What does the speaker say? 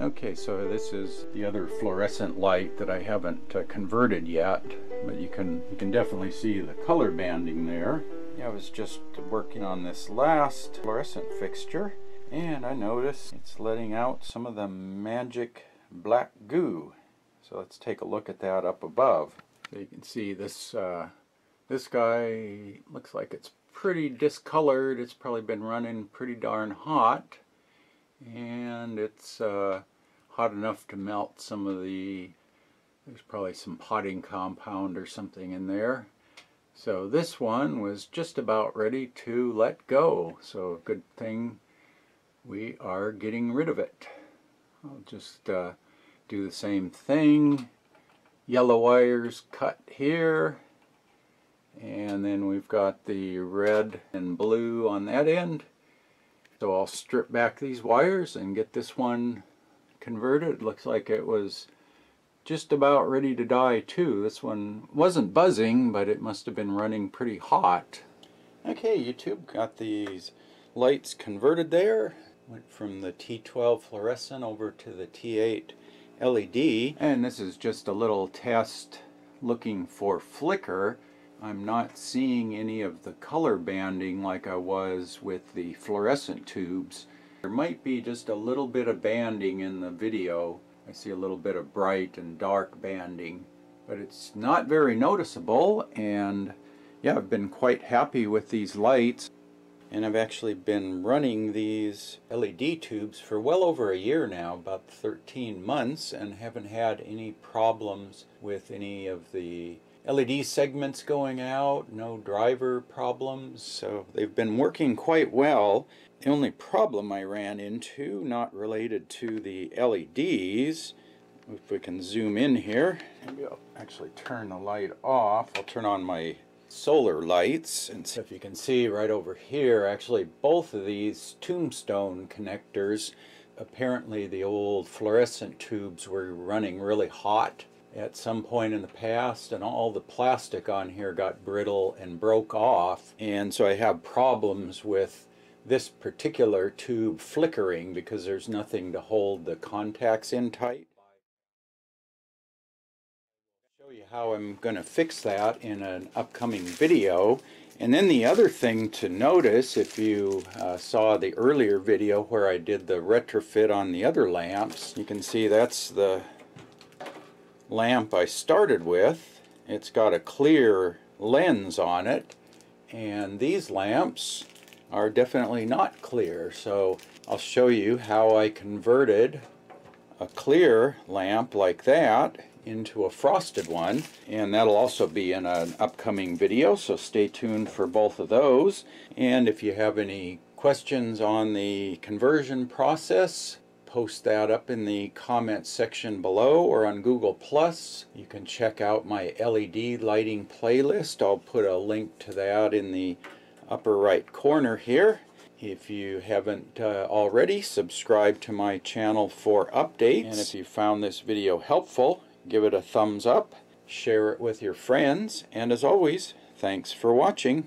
Okay, so this is the other fluorescent light that I haven't uh, converted yet, but you can you can definitely see the color banding there. Yeah, I was just working on this last fluorescent fixture, and I noticed it's letting out some of the magic black goo. So let's take a look at that up above. So you can see this uh, this guy looks like it's pretty discolored. It's probably been running pretty darn hot. And it's uh, hot enough to melt some of the there's probably some potting compound or something in there. So this one was just about ready to let go. So good thing we are getting rid of it. I'll just uh, do the same thing. Yellow wires cut here and then we've got the red and blue on that end so I'll strip back these wires and get this one converted. It looks like it was just about ready to die too. This one wasn't buzzing, but it must have been running pretty hot. Okay, YouTube got these lights converted there. Went from the T12 fluorescent over to the T8 LED. And this is just a little test looking for flicker. I'm not seeing any of the color banding like I was with the fluorescent tubes. There might be just a little bit of banding in the video. I see a little bit of bright and dark banding, but it's not very noticeable and yeah, I've been quite happy with these lights. And I've actually been running these LED tubes for well over a year now, about 13 months, and haven't had any problems with any of the LED segments going out, no driver problems, so they've been working quite well. The only problem I ran into, not related to the LEDs, if we can zoom in here, maybe I'll actually turn the light off. I'll turn on my solar lights and see if you can see right over here actually both of these tombstone connectors apparently the old fluorescent tubes were running really hot at some point in the past and all the plastic on here got brittle and broke off and so I have problems with this particular tube flickering because there's nothing to hold the contacts in tight. I'll show you how I'm going to fix that in an upcoming video and then the other thing to notice if you uh, saw the earlier video where I did the retrofit on the other lamps you can see that's the lamp I started with. It's got a clear lens on it. And these lamps are definitely not clear. So I'll show you how I converted a clear lamp like that into a frosted one. And that'll also be in an upcoming video so stay tuned for both of those. And if you have any questions on the conversion process post that up in the comments section below or on Google Plus. You can check out my LED lighting playlist. I'll put a link to that in the upper right corner here. If you haven't uh, already, subscribe to my channel for updates. And if you found this video helpful, give it a thumbs up, share it with your friends, and as always, thanks for watching.